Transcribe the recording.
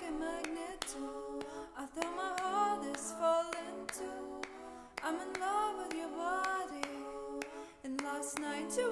like a magneto. I thought my heart is falling too. I'm in love with your body. And last night you